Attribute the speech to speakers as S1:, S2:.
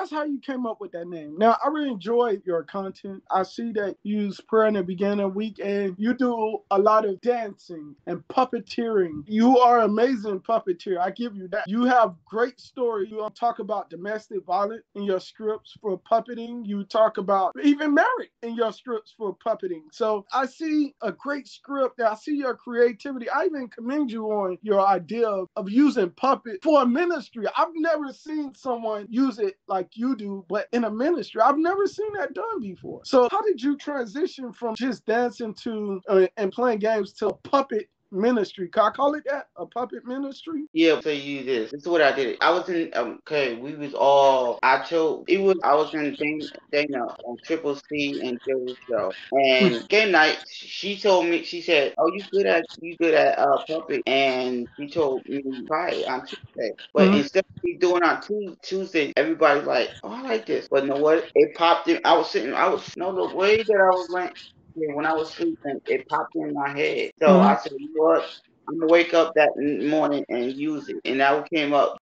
S1: that's how you came up with that name. Now, I really enjoy your content. I see that you use prayer in the beginning of the week and you do a lot of dancing and puppeteering. You are amazing puppeteer. I give you that. You have great story. You talk about domestic violence in your scripts for puppeting. You talk about even marriage in your scripts for puppeting. So I see a great script. I see your creativity. I even commend you on your idea of, of using puppet for a ministry. I've never seen someone use it like like you do, but in a ministry. I've never seen that done before. So how did you transition from just dancing to uh, and playing games to puppet ministry. Can I call it that? A puppet ministry?
S2: Yeah, so you this. This is what I did. I was in um, okay, we was all I chose it was I was in Dana, Dana on Triple C and Joe's show. And game night she told me she said, Oh you good at you good at uh puppet and she told me it on Tuesday. But mm-hmm. instead of me doing on Tuesday, everybody's like, Oh I like this. But you know what? It popped in I was sitting I was no the way that I was like when I was sleeping, it popped in my head. So mm-hmm. I said, you know what? I'm gonna wake up that morning and use it. And that came up